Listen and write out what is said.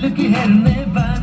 look at her